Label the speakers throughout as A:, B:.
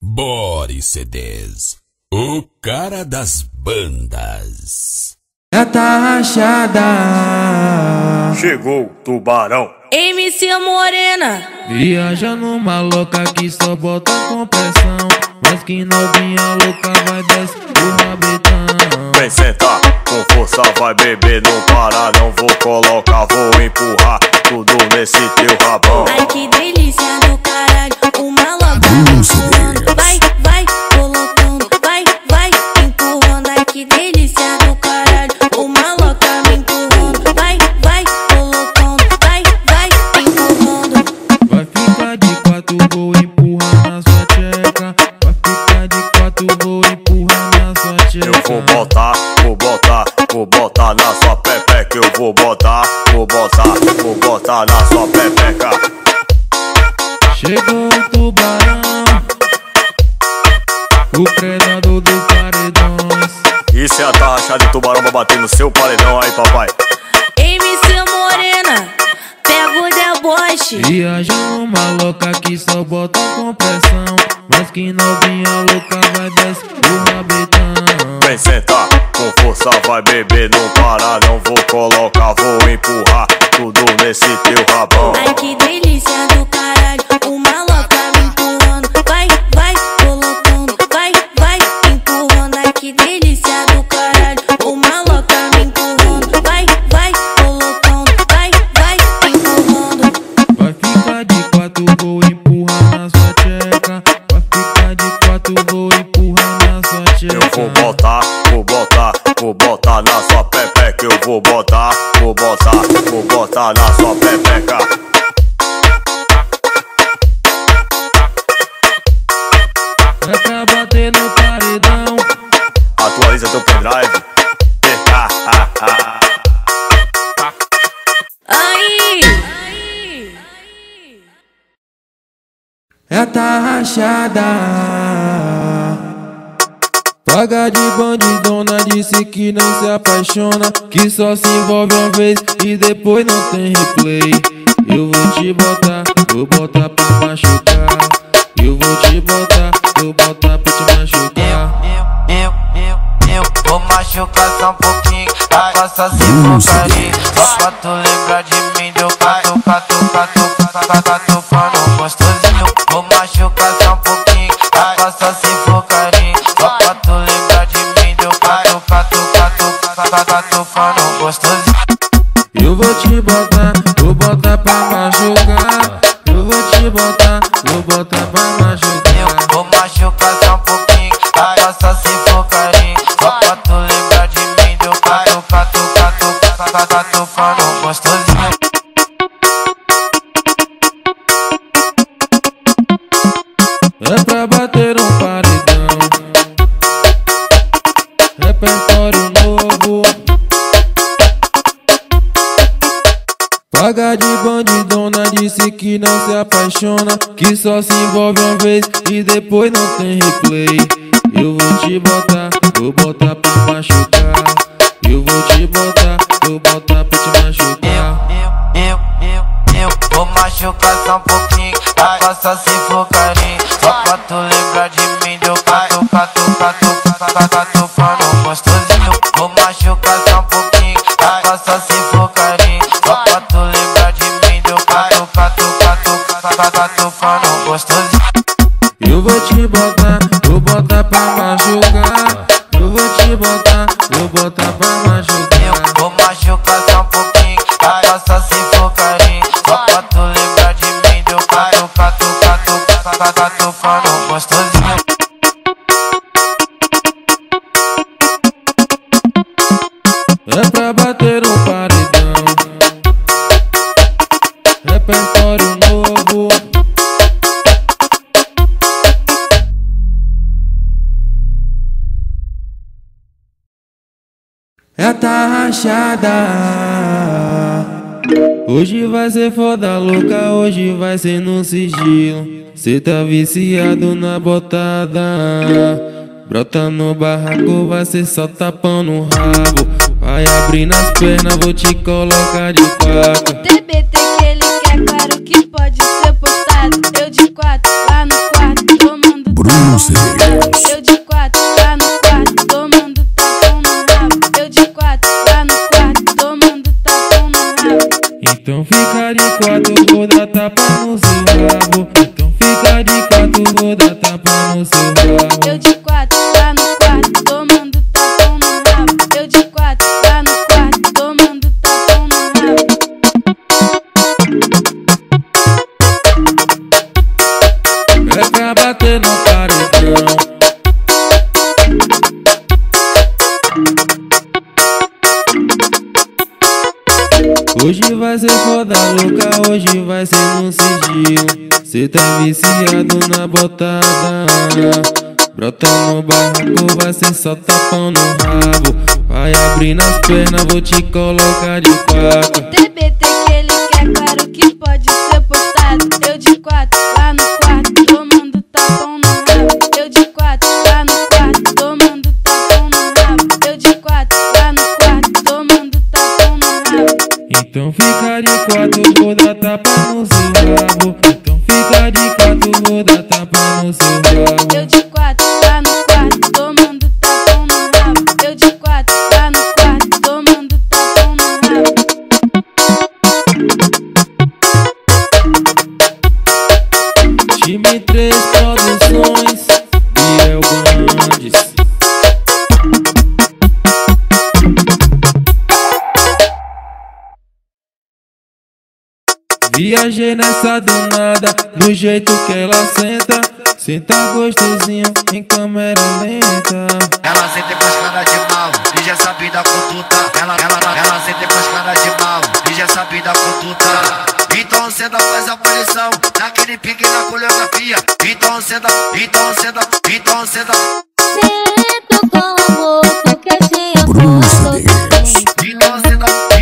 A: Boris CDs, o cara das bandas.
B: Já tá rachada.
C: Chegou tubarão.
D: MC Morena.
B: Viaja numa louca que só bota compressão. Mas que novinha louca vai descer o rabetão.
C: Vem sentar, com força vai beber, não para, não vou colocar, vou empurrar tudo nesse teu rabão.
D: Ai que delícia do caralho, uma louca. Vai,
C: Eu vou botar, vou botar, vou botar na sua pepeca.
B: Chegou o tubarão, o predador dos paredões.
C: Isso é a taxa de tubarão pra bater no seu paredão aí, papai.
B: Viaja numa louca que só bota compressão. Mas que novinha louca vai descer o rabetão.
C: Vem sentar, com força vai beber, não para, não vou colocar, vou empurrar tudo nesse teu rabão.
D: Ai que delícia do caralho, uma louca me empurrando.
B: Rachada. Paga de bandidona, disse que não se apaixona. Que só se envolve uma vez e depois não tem replay. Eu vou te botar, vou botar pra machucar. Eu vou te botar, vou botar pra te machucar.
E: eu, eu, eu, eu vou machucar só um pouquinho. A faça se for carinho. Só pra tu lembrar de mim, deu cato, cato, cato, cato, cato, pano gostosinho. Vou pano gostosinho.
B: Eu vou te botar, vou botar pra machucar. Eu vou te botar, vou botar pra
E: Eu
B: machucar.
E: vou machucar só um pouquinho. A faça se for carinho. Só pra tu lembrar de mim, deu cato, cato, cato, cato, cato, pano gostosinho.
B: Apaixona. Que só se envolve uma vez e depois não tem replay. Eu vou te botar, vou botar pra machucar. Eu vou te botar, vou botar pra te machucar.
E: eu, eu, eu, eu vou machucar só um pouquinho. A faça se for carinho. Só pra tu lembrar de mim, deu cato, cato, cato, cato, cato, pano gostosinho.
B: Eu vou te botar, Hoje vai ser foda louca, hoje vai ser no sigilo. Cê tá viciado na botada. Brota no barraco, vai ser só tapão no rabo. Vai abrir nas pernas, vou te colocar de quatro.
F: TBT que ele quer, claro que pode ser postado. Eu de quatro, lá no quarto, tomando
A: Bruno
G: no
B: Cê tá viciado na botada. Brota no barraco, vai ser só tapão no rabo. Vai abrir nas pernas, vou te colocar de quatro.
G: TBT que ele quer, claro que pode ser postado. Eu de quatro lá no quarto, tomando tapão no rabo. Eu de quatro lá no quarto, tomando tapão no rabo. Eu de quatro lá no quarto, tomando tapão no rabo.
B: Então fica de quatro, Viajei nessa danada, do jeito que ela senta. Senta gostosinho em câmera lenta.
H: Ela sente com as caras de mal, e já sabe da conduta. Ela, ela, ela sente com as caras de mal, e já sabe da conduta. Então ceda faz a posição, naquele pique na coreografia. Então ceda, então ceda, então ceda.
G: Sinto com amor, porque tinha
I: Bruno
G: boa
I: Deus.
H: Então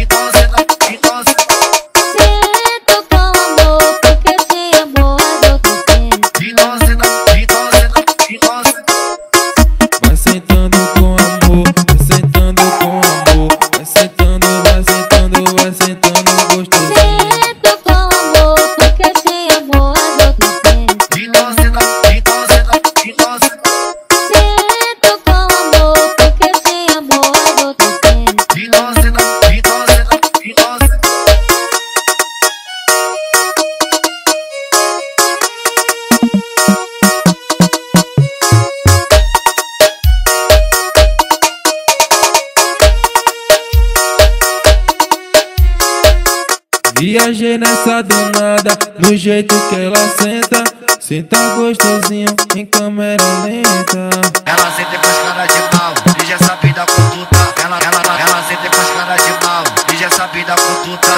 B: Viajei nessa danada, no jeito que ela senta. Senta gostosinho em câmera lenta.
H: Ela sente com as caras de mal, e já sabe da conduta. Ela, ela, ela sente com as caras de mal, e já sabe da conduta.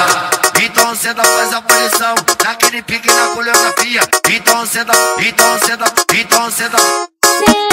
H: Então ceda faz a posição, naquele pique na coreografia. Então ceda, então ceda, então ceda.
G: Sinto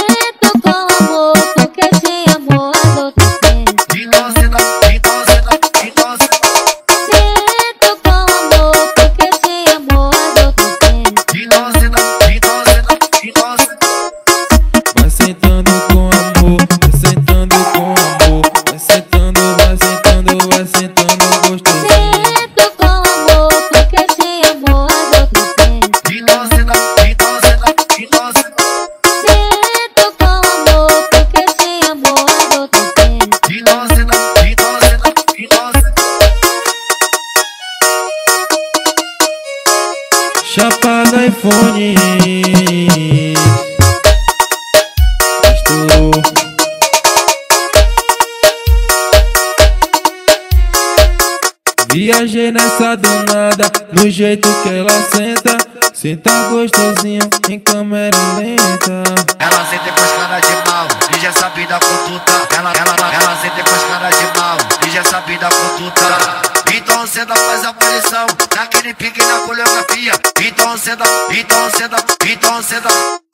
B: Estourou. Viajei nessa danada, no jeito que ela senta. Senta gostosinho em câmera lenta.
H: Ela sente com as caras de mal, e já sabe da conduta. Ela, ela, ela sente com as caras de mal, e já sabe da conduta. Então ceda faz a posição, naquele pique na coreografia. Então ceda, então ceda, então ceda.
G: Sinto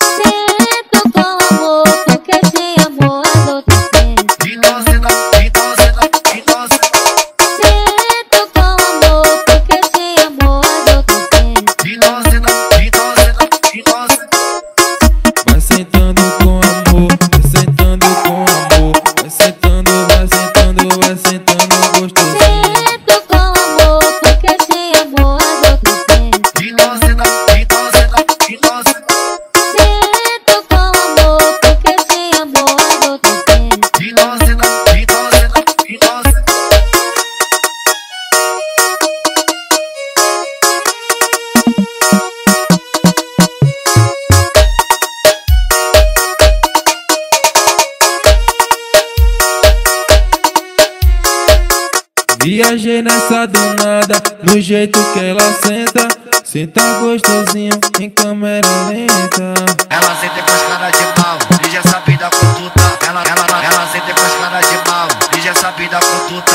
G: safada, do
B: jeito que ela senta. Senta gostosinho em câmera lenta.
H: Ela senta com as caras de pau e já sabe da conduta. Ela, ela, ela senta com as caras de pau e já sabe da conduta.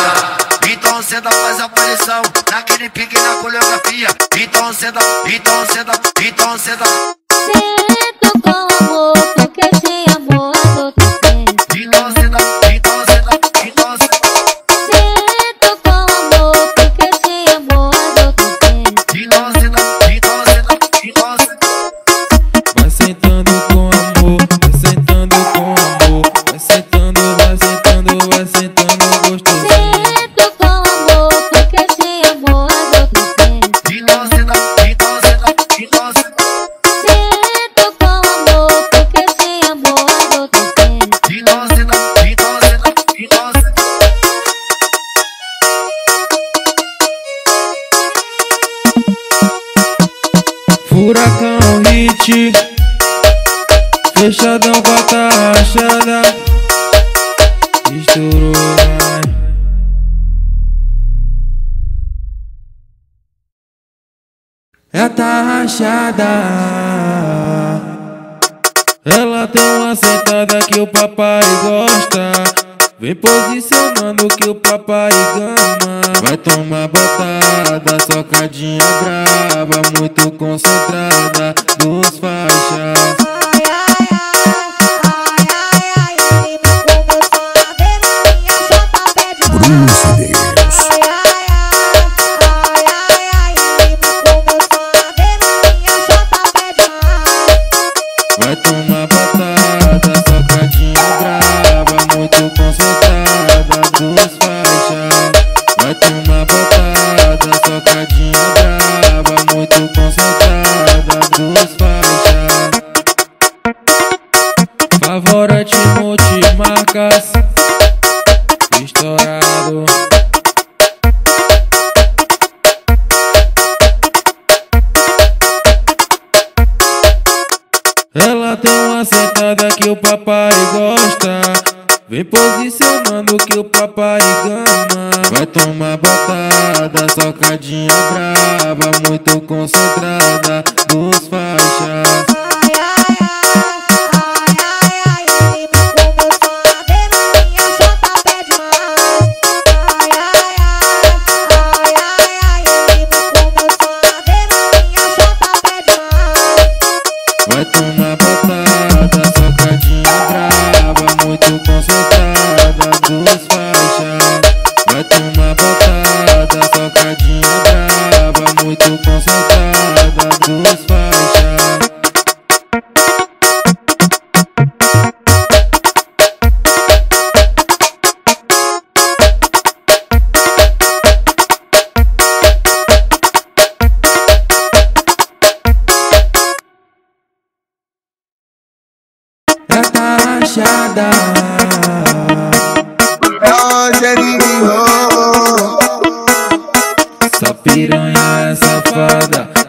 H: Então cê faz faz aparição naquele pique na coreografia. Então cê então cê então cê dá.
G: Sento com amor.
B: papai gosta. Vem posicionando que o papai gama. Vai tomar batada, socadinha brava, muito concentrada. Do concentrar.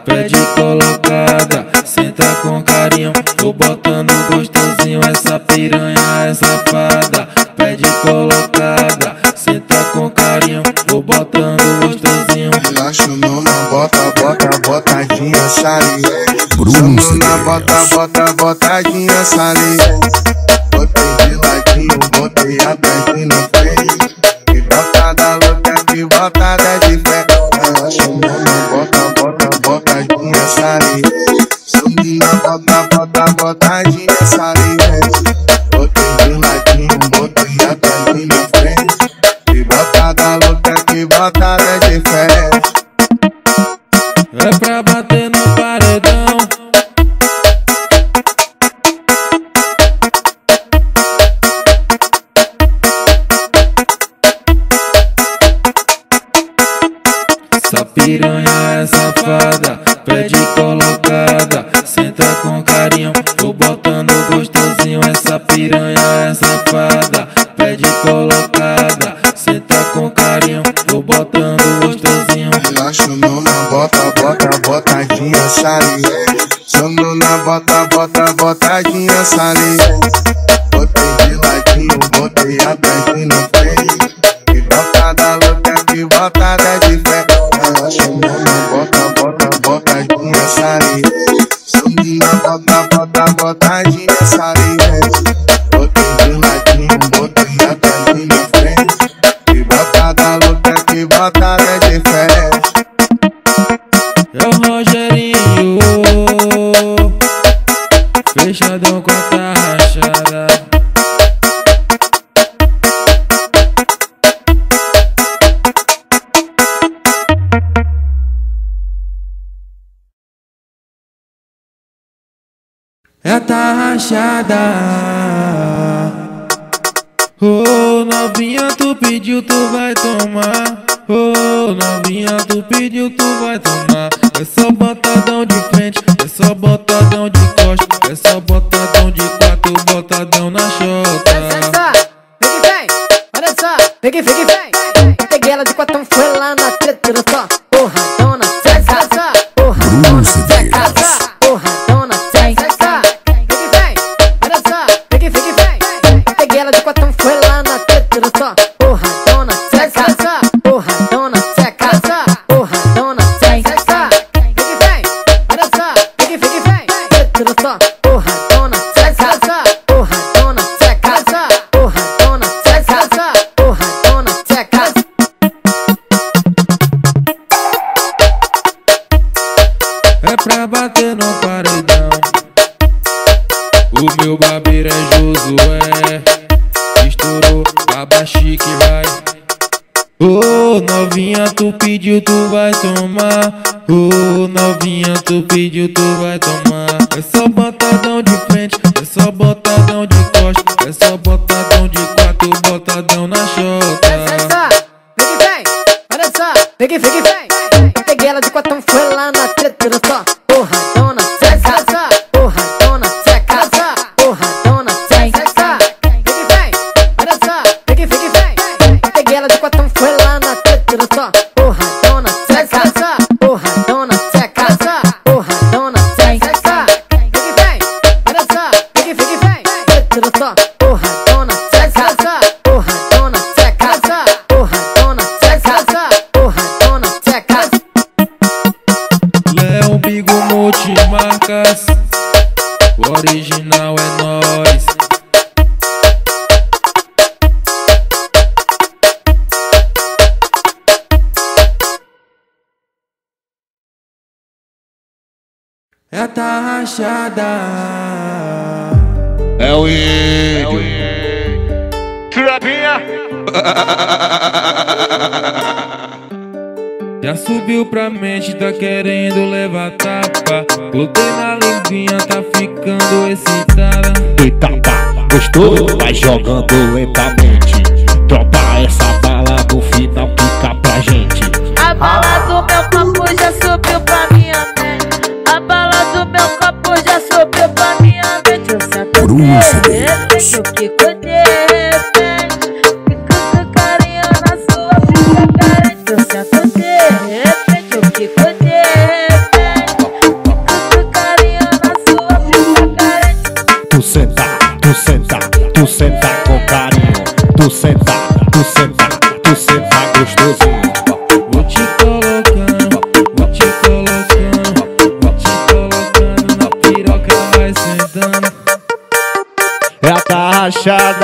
B: Pede colocada, senta com carinho. Vou botando gostosinho, essa piranha é safada. Pede colocada, senta com carinho. Vou botando gostosinho.
J: Relaxa o nome, bota, bota, botadinha, sali.
I: Bruno,
J: bota, bota, botadinha, sali. Botei. bota, bota, bota
B: nada. Ô oh, novinha tu pediu tu vai tomar. Ô oh, novinha tu pediu tu vai tomar. É só botadão de frente, é só botadão de costa É só botadão de quatro, botadão na chota.
K: Olha só, vem que vem, olha só, vem que vem que vem. Peguei ela de quatro, foi lá na treta, olha só. isso
B: é Estourou, abaixi que vai. Ô oh, novinha, tu pediu, tu vai tomar. Ô oh, novinha, tu pediu, tu vai tomar. É só botadão de frente, é só botadão de costa É só botadão de quatro, botadão na chota.
K: Vem, vem, vem, olha só. Vem, vem, vem, vem. Peguei ela de quatro, foi lá na treta, olha só.
B: nada. É o índio. É
L: Trapinha.
B: Já subiu pra mente, tá querendo levar tapa. Clutei na limpinha, tá ficando excitada.
L: E tapa, gostou? Vai jogando lentamente.
M: Música Chad.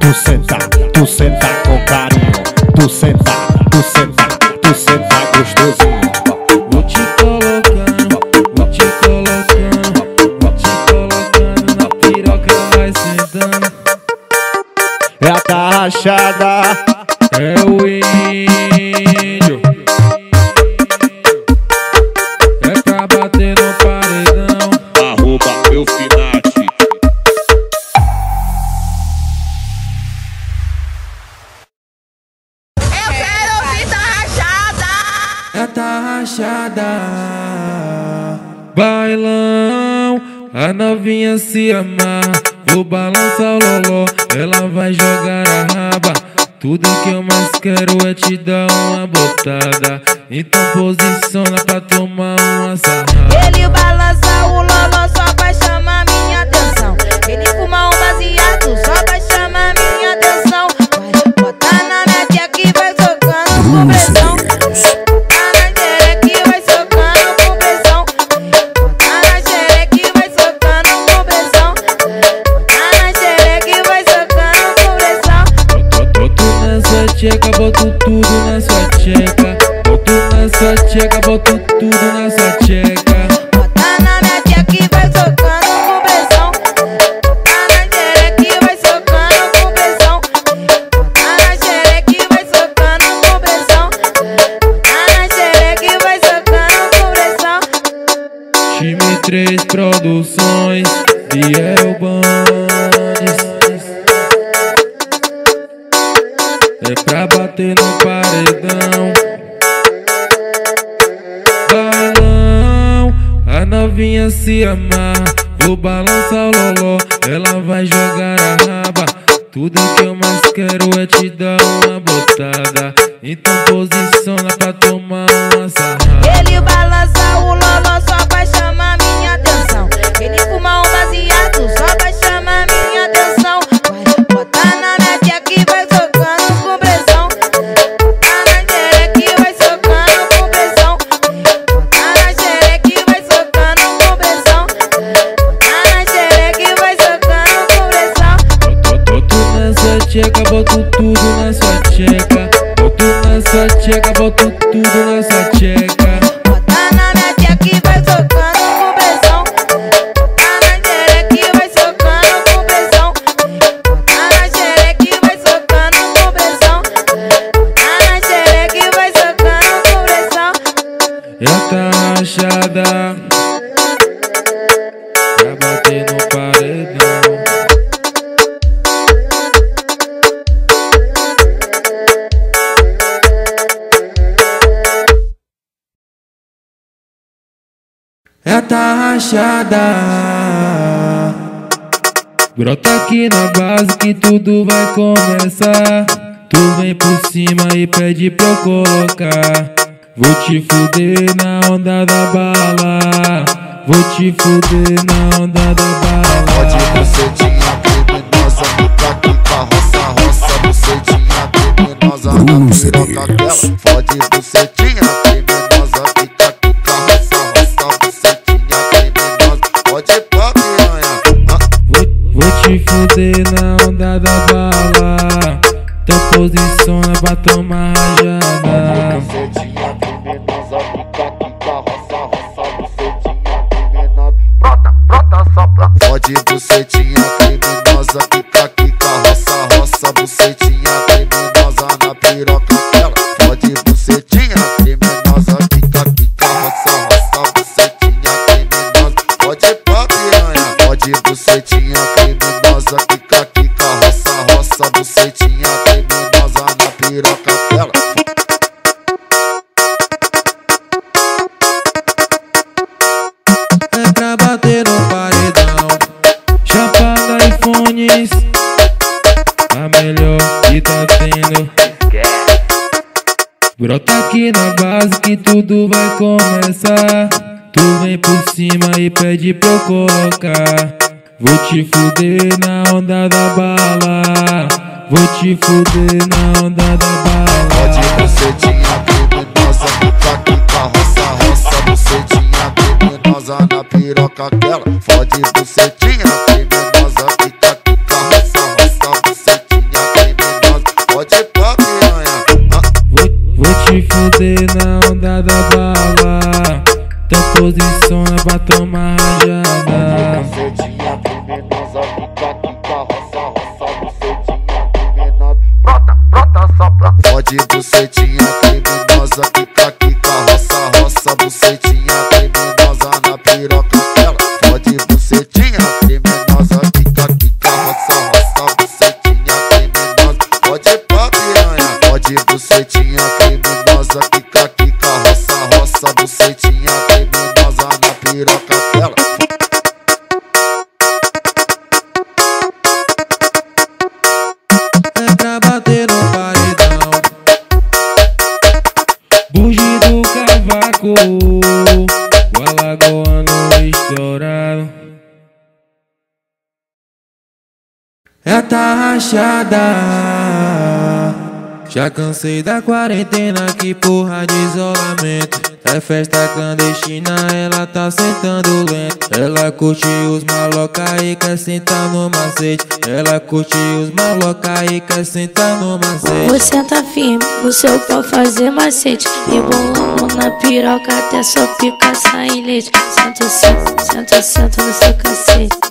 L: tu senta, tu senta com carinho, tu senta, tu senta, tu senta gostosinho.
B: Vou te colocar, vou te colocar, vou te colocar na piroca vai sentando.
L: É a
B: tá. Novinha se amar. Vou balançar o loló, ela vai jogar a raba. Tudo que eu mais quero é te dar uma botada. Então posiciona pra tomar uma sarrada.
F: Ele balança o loló tcheca,
B: boto tudo na sua tcheca. Boto na sua tcheca, boto tudo na sua tcheca.
F: Botar na minha tcheca e vai socando com pressão. Botar na xereca e vai socando com pressão. Botar na xereca e vai socando com pressão. Botar na xereca e vai socando com pressão.
B: Time 3 Produções, Biel Bandes. Se amar. Vou balançar o loló, ela vai jogar a raba. Tudo que eu mais quero é te dar uma botada. Então posiciona pra tomar uma sarrada.
F: Na
B: tá rachada. Brota aqui na base que tudo vai começar. Tu vem por cima e pede pra eu colocar. Vou te fuder na onda da bala. Vou te fuder na onda da
N: Pode
B: bala
N: bucetinha criminosa, fica aqui com a roça, roça, bucetinha criminosa,
A: Bruno
N: na piroca dela. Pode bucetinha criminosa,
B: pra tomar rajada
N: bucetinha criminosa, fica aqui com a roça, roça, bucetinha. Brota, brota, sopra. Pode bucetinha
B: começar Tu vem por cima e pede pra eu colocar. Vou te fuder na onda da bala. Vou te fuder na onda da
N: Pode
B: bala
N: bucetinha criminosa, fica com a roça, bucetinha criminosa na piroca dela. Pode bucetinha criminosa, fica com a roça, bucetinha criminosa. Pode pôr piranha, ah,
B: Vou, te fuder na onda da bala pra tomar rajada.
N: Bucetinha venenosa, fica quica, roça, roça, bucetinha venenosa. Brota, brota só pra. Pode bucetinha.
B: Rachada já cansei da quarentena, que porra de isolamento. É festa clandestina, ela tá sentando lento. Ela curte os maloca e quer sentar no macete. Ela curte os maloca e quer sentar no macete.
O: Você tá firme, o seu pau fazer macete. Rebolando na piroca até sua pica sair leite. Senta, senta, senta, senta no seu cacete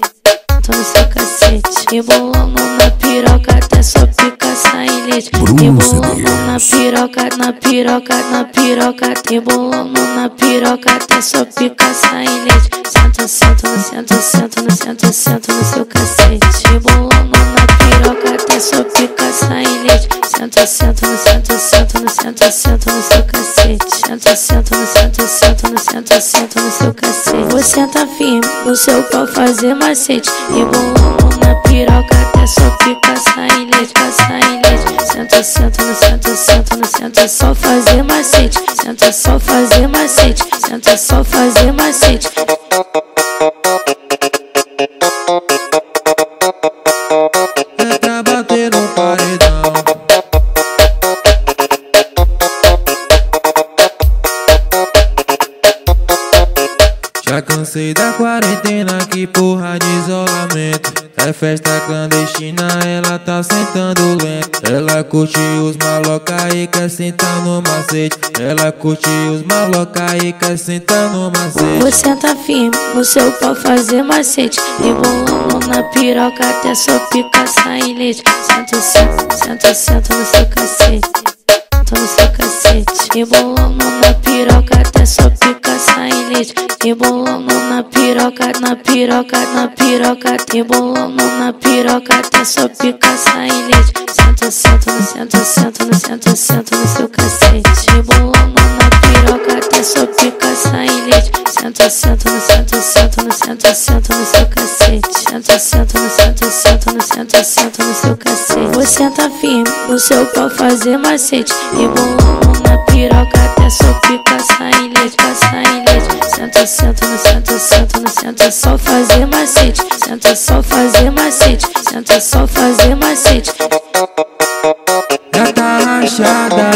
O: Senta no seu cacete. Rebolando na piroca até sua pica sair leite. Rebolando na piroca, na piroca, na piroca. Rebolando na piroca até sua pica sair leite. Senta, senta, senta, senta, senta, senta no seu cacete. Piroca até sua pica sair leite Senta, senta, no senta, senta, no senta, senta no seu cacete. Senta, senta, no senta, senta, no senta, senta no seu cacete. Você tá firme, o seu pau fazer macete. Rebolando na piroca até sua pica sair leite, sair leite Senta, senta, no senta, senta, no senta, só fazer macete. Senta, só fazer macete. Senta, só fazer macete
B: cansei da quarentena, que porra de isolamento. É festa clandestina, ela tá sentando lento. Ela curte os maloca e quer sentar no macete. Ela curte os maloca e quer sentar no macete.
O: Você tá firme, o seu pau fazer macete. Rebolando na piroca até sua pica sair leite. Senta, senta, senta, no seu cacete. Senta no seu cacete. Rebolando na piroca até sua pica sair leite Rebolando na piroca, na piroca, na piroca Rebolando na piroca até sua pica sair leite Senta, senta, no senta, senta, no senta, senta no seu cacete. Rebolando na piroca até sua pica sair leite Senta, senta, no senta, senta, no senta, senta no seu cacete. Senta, senta, no senta, senta, no senta, senta no seu cacete. Você tá firme, o seu pau fazer macete. Rebolando na piroca até sua pica sair leite, leite Senta, senta, no senta, senta, no senta, só fazer macete. Senta, só fazer macete. Senta, só fazer macete.
B: Já tá rachada